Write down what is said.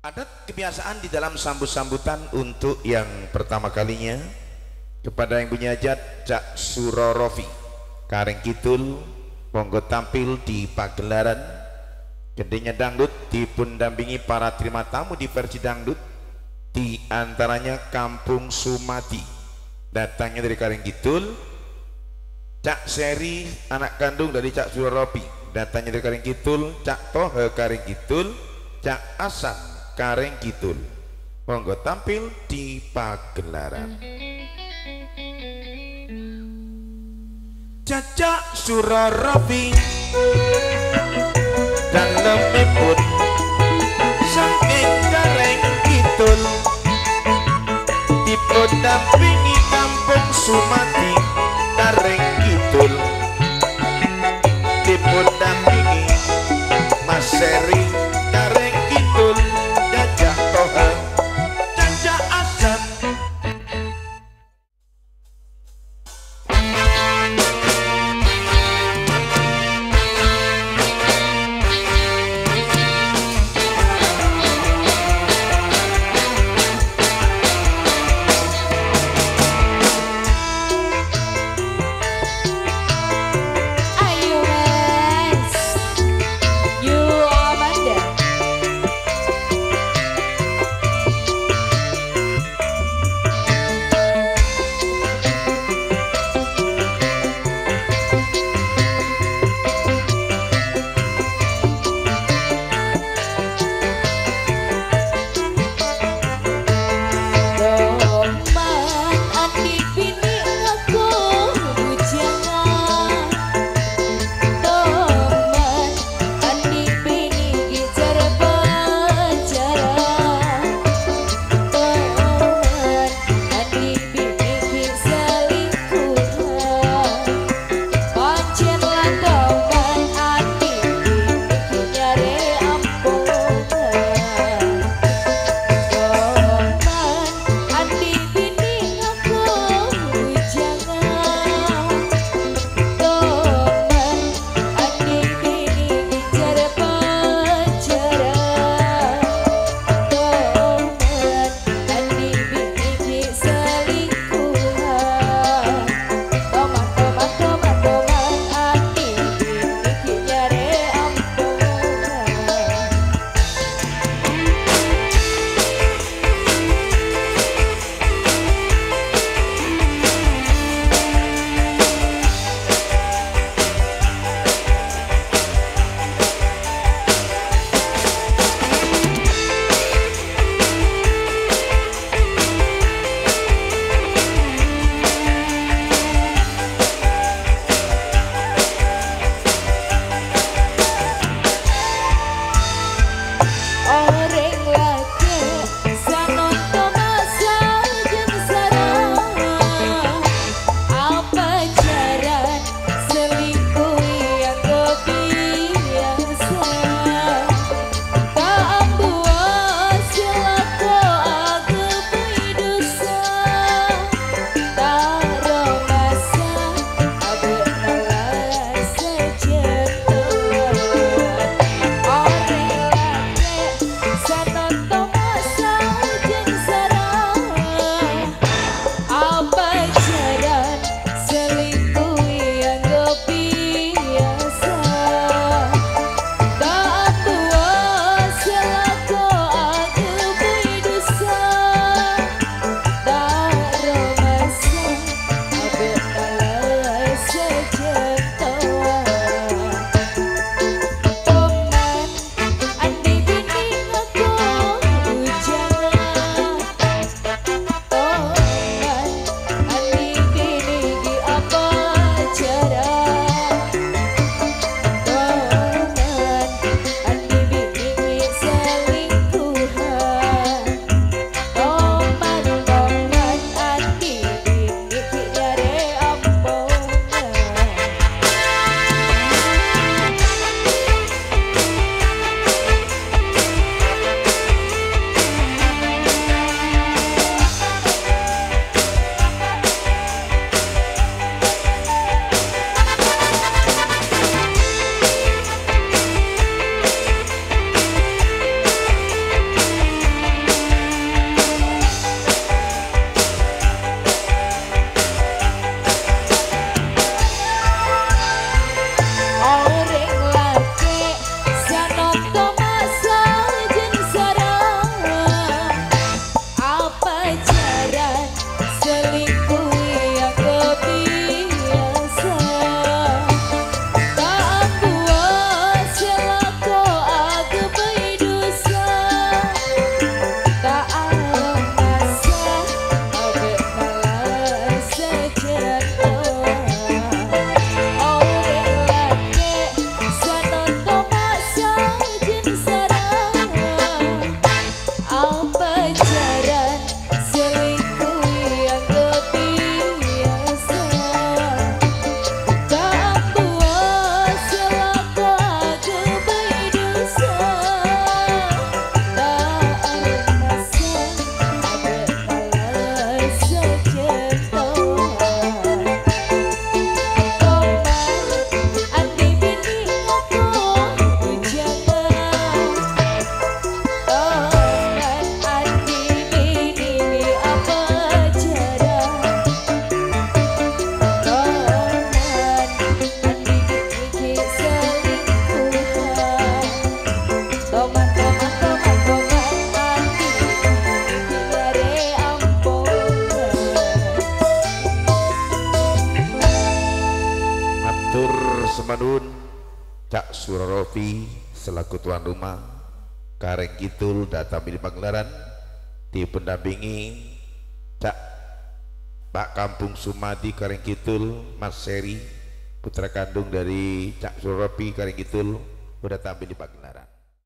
Ada kebiasaan di dalam sambut-sambutan untuk yang pertama kalinya? Kepada yang punya hajat Cak Surorofi Kareng Kidul monggo tampil di pagelaran. Gedenya dangdut dipundampingi para terima tamu di versi dangdut. Di antaranya Kampung Sumati datangnya dari Kareng Kidul. Cak Seri anak kandung dari Cak Surorofi datangnya dari Kareng Kidul. Cak Tohe Kareng Kidul. Cak Asan Kareng Kidul. Monggo tampil di pagelaran. Cacak Surarabi dan lemiput saking Kareng Kidul. Dipundampingi kampung Sumati Manun Cak Surorofi selaku tuan rumah Kareng Kitul datang di Pagelaran di pendampingi Cak Pak Kampung Sumadi Kareng Kitul Mas Seri putra kandung dari Cak Surorofi Kareng Kitul sudah tampil di Pagelaran